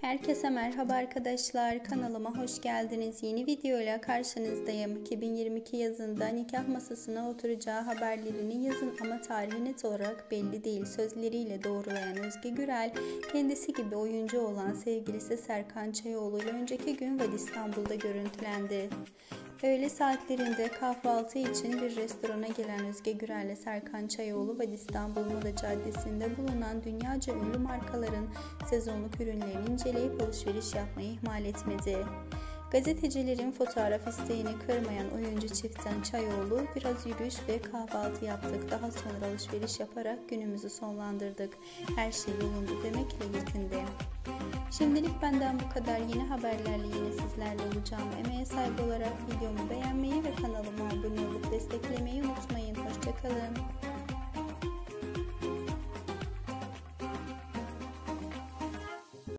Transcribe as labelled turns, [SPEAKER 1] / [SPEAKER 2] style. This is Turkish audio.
[SPEAKER 1] Herkese merhaba arkadaşlar. Kanalıma hoş geldiniz. Yeni videoyla karşınızdayım. 2022 yazında nikah masasına oturacağı haberlerini yazın ama tarihi net olarak belli değil. Sözleriyle doğrulayan Özge Gürel, kendisi gibi oyuncu olan sevgilisi Serkan Çayoğlu ile önceki gün Vad İstanbul'da görüntülendi. Öğle saatlerinde kahvaltı için bir restorana gelen Özge Gürel ile Serkan Çayoğlu Vad İstanbul Moda Caddesi'nde bulunan dünyaca ünlü markaların sezonluk ürünlerini inceleyip alışveriş yapmayı ihmal etmedi. Gazetecilerin fotoğraf isteğini kırmayan oyuncu çiftten Çayoğlu biraz yürüyüş ve kahvaltı yaptık. Daha sonra alışveriş yaparak günümüzü sonlandırdık. Her şey yolunda demekle yetindi. Şimdilik benden bu kadar. Yeni haberlerle yine sizlerle olacağım. Emeğe sahibi olarak videomu beğenmeyi ve kanalıma abone olup desteklemeyi unutmayın. Hoşçakalın.